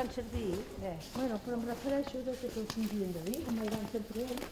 fan servir, eh? bueno, però em refereixo a que tots em de dir, com ho van sempre ells.